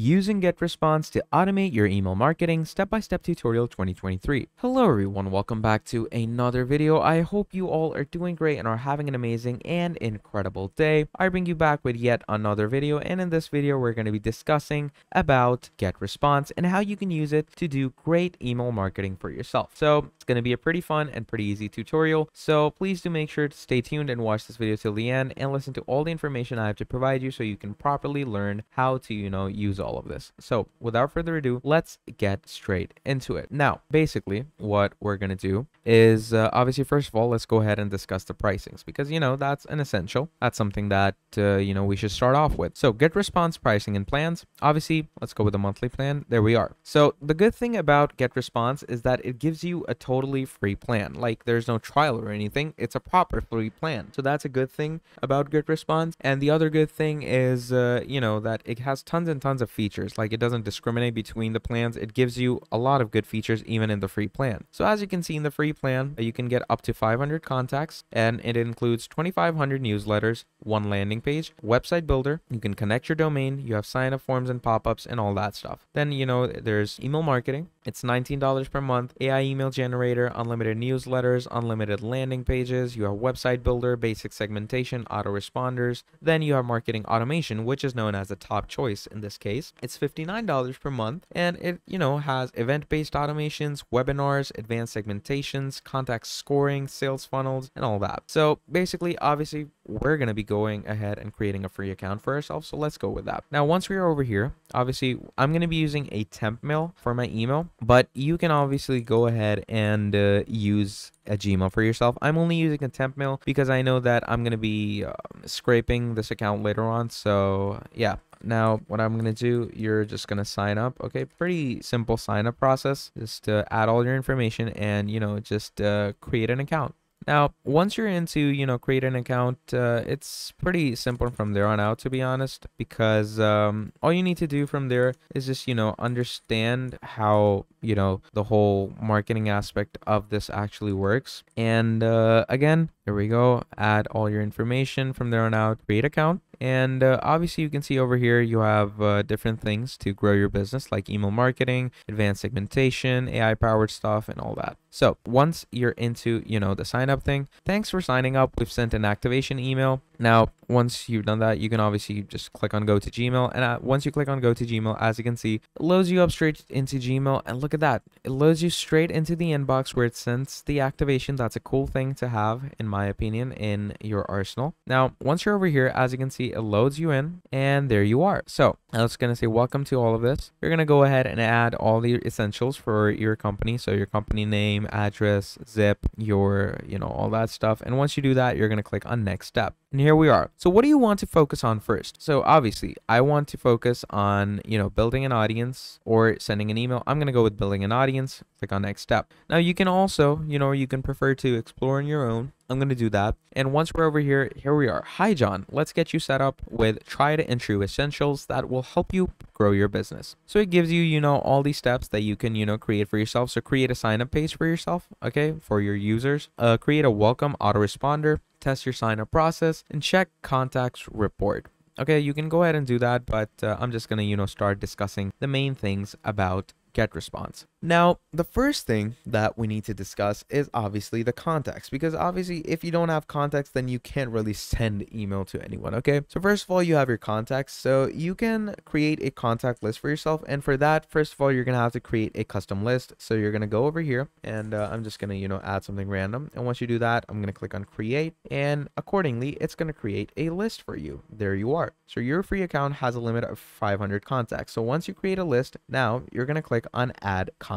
Using GetResponse to Automate Your Email Marketing Step-by-Step Tutorial 2023. Hello everyone, welcome back to another video. I hope you all are doing great and are having an amazing and incredible day. I bring you back with yet another video and in this video we're going to be discussing about GetResponse and how you can use it to do great email marketing for yourself. So it's going to be a pretty fun and pretty easy tutorial. So please do make sure to stay tuned and watch this video till the end and listen to all the information I have to provide you so you can properly learn how to, you know, use all of this. So without further ado, let's get straight into it. Now, basically what we're going to do is uh, obviously, first of all, let's go ahead and discuss the pricings because, you know, that's an essential. That's something that, uh, you know, we should start off with. So GetResponse pricing and plans. Obviously, let's go with the monthly plan. There we are. So the good thing about GetResponse is that it gives you a totally free plan. Like there's no trial or anything. It's a proper free plan. So that's a good thing about GetResponse. And the other good thing is, uh, you know, that it has tons and tons of features. Like it doesn't discriminate between the plans. It gives you a lot of good features even in the free plan. So as you can see in the free plan, you can get up to 500 contacts and it includes 2500 newsletters, one landing page, website builder. You can connect your domain. You have sign up forms and pop-ups and all that stuff. Then, you know, there's email marketing. It's $19 per month, AI email generator, unlimited newsletters, unlimited landing pages. You have website builder, basic segmentation, autoresponders. Then you have marketing automation, which is known as the top choice in this case. It's $59 per month and it, you know, has event-based automations, webinars, advanced segmentations, contact scoring, sales funnels, and all that. So basically, obviously, we're going to be going ahead and creating a free account for ourselves. So let's go with that. Now, once we are over here, obviously, I'm going to be using a temp mail for my email, but you can obviously go ahead and uh, use a Gmail for yourself. I'm only using a temp mail because I know that I'm going to be uh, scraping this account later on. So yeah, now what i'm going to do you're just going to sign up okay pretty simple sign up process just uh, add all your information and you know just uh, create an account now, once you're into, you know, create an account, uh, it's pretty simple from there on out, to be honest, because um, all you need to do from there is just, you know, understand how, you know, the whole marketing aspect of this actually works. And uh, again, here we go. Add all your information from there on out, create account. And uh, obviously you can see over here, you have uh, different things to grow your business like email marketing, advanced segmentation, AI powered stuff and all that. So once you're into, you know, the sign up thing, thanks for signing up. We've sent an activation email. Now, once you've done that, you can obviously just click on go to Gmail. And uh, once you click on go to Gmail, as you can see, it loads you up straight into Gmail. And look at that. It loads you straight into the inbox where it sends the activation. That's a cool thing to have, in my opinion, in your arsenal. Now, once you're over here, as you can see, it loads you in and there you are. So now it's going to say welcome to all of this. You're going to go ahead and add all the essentials for your company. So your company name, address, zip, your, you know, all that stuff. And once you do that, you're going to click on next step. And here we are. So what do you want to focus on first? So obviously I want to focus on, you know, building an audience or sending an email. I'm going to go with building an audience. Click on next step. Now you can also, you know, you can prefer to explore on your own. I'm going to do that. And once we're over here, here we are. Hi, John. Let's get you set up with tried and true essentials that will help you grow your business. So it gives you, you know, all these steps that you can, you know, create for yourself. So create a sign up page for yourself, okay, for your users. Uh, create a welcome autoresponder, test your sign up process, and check contacts report. Okay, you can go ahead and do that, but uh, I'm just going to, you know, start discussing the main things about GetResponse. Now, the first thing that we need to discuss is obviously the context, because obviously if you don't have context, then you can't really send email to anyone, okay? So first of all, you have your contacts. So you can create a contact list for yourself. And for that, first of all, you're going to have to create a custom list. So you're going to go over here and uh, I'm just going to, you know, add something random. And once you do that, I'm going to click on create and accordingly, it's going to create a list for you. There you are. So your free account has a limit of 500 contacts. So once you create a list, now you're going to click on add contacts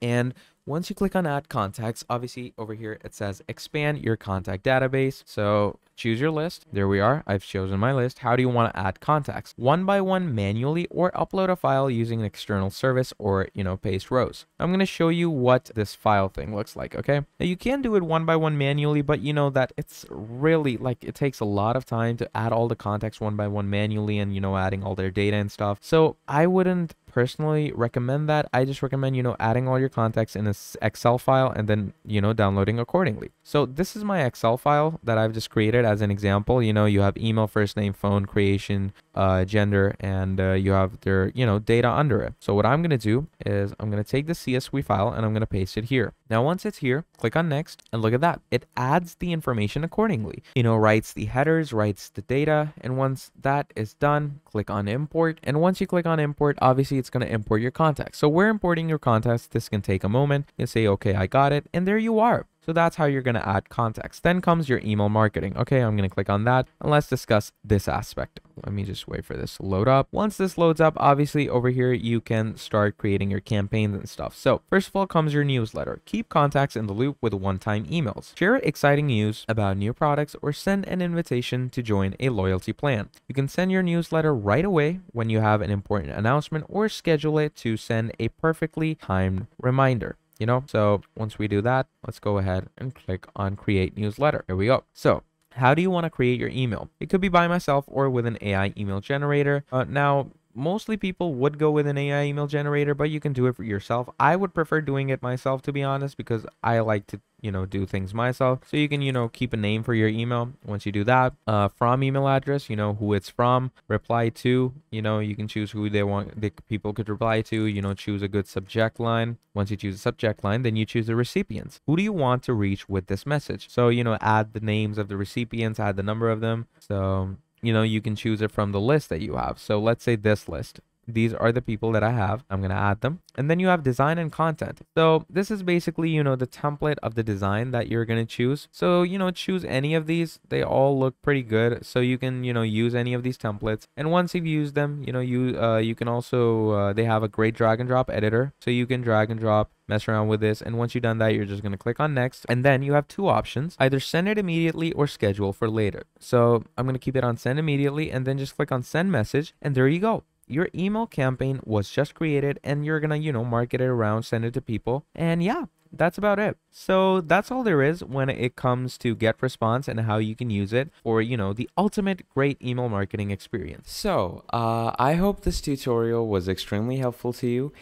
and once you click on add contacts, obviously over here it says expand your contact database. So choose your list. There we are. I've chosen my list. How do you want to add contacts? One by one manually or upload a file using an external service or, you know, paste rows. I'm going to show you what this file thing looks like, okay? Now you can do it one by one manually, but you know that it's really like it takes a lot of time to add all the contacts one by one manually and, you know, adding all their data and stuff. So I wouldn't personally recommend that. I just recommend, you know, adding all your contacts in a Excel file and then, you know, downloading accordingly. So this is my Excel file that I've just created as an example. You know, you have email, first name, phone, creation, uh, gender, and uh, you have their, you know, data under it. So what I'm going to do is I'm going to take the CSV file and I'm going to paste it here. Now, once it's here, click on next and look at that. It adds the information accordingly. You know, writes the headers, writes the data. And once that is done, click on import. And once you click on import, obviously it's going to import your contacts. So we're importing your contacts. This can take a moment. You say, okay, I got it. And there you are. So that's how you're going to add context. Then comes your email marketing. Okay, I'm going to click on that and let's discuss this aspect. Let me just wait for this to load up. Once this loads up, obviously over here, you can start creating your campaigns and stuff. So first of all comes your newsletter. Keep contacts in the loop with one-time emails. Share exciting news about new products or send an invitation to join a loyalty plan. You can send your newsletter right away when you have an important announcement or schedule it to send a perfectly timed reminder you know? So once we do that let's go ahead and click on create newsletter. Here we go. So how do you want to create your email? It could be by myself or with an ai email generator. Uh, now mostly people would go with an AI email generator, but you can do it for yourself. I would prefer doing it myself, to be honest, because I like to you know do things myself. So you can you know keep a name for your email. Once you do that uh, from email address you know who it's from reply to you know you can choose who they want the people could reply to you know choose a good subject line. Once you choose a subject line then you choose the recipients. Who do you want to reach with this message? So you know add the names of the recipients add the number of them. So you know you can choose it from the list that you have. So let's say this list these are the people that I have. I'm going to add them. And then you have design and content. So this is basically, you know, the template of the design that you're going to choose. So, you know, choose any of these. They all look pretty good. So you can, you know, use any of these templates. And once you've used them, you know, you, uh, you can also, uh, they have a great drag and drop editor. So you can drag and drop mess around with this and once you've done that you're just going to click on next and then you have two options either send it immediately or schedule for later so i'm going to keep it on send immediately and then just click on send message and there you go your email campaign was just created and you're gonna you know market it around send it to people. And yeah that's about it. So that's all there is when it comes to GetResponse and how you can use it for you know the ultimate great email marketing experience. So uh, i hope this tutorial was extremely helpful to you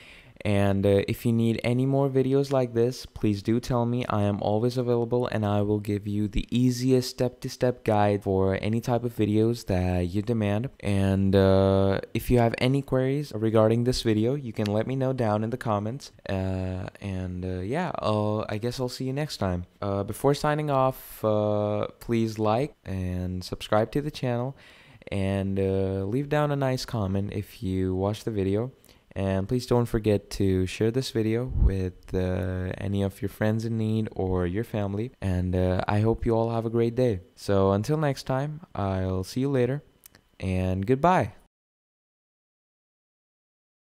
and uh, if you need any more videos like this, please do tell me. I am always available and I will give you the easiest step-to-step -step guide for any type of videos that you demand. And uh, if you have any queries regarding this video, you can let me know down in the comments. Uh, and uh, yeah, I guess I'll see you next time. Uh, before signing off, uh, please like and subscribe to the channel and leave down a nice comment if you watch the video. And please don't forget to share this video with uh, any of your friends in need or your family. And uh, I hope you all have a great day. So until next time, I'll see you later and goodbye.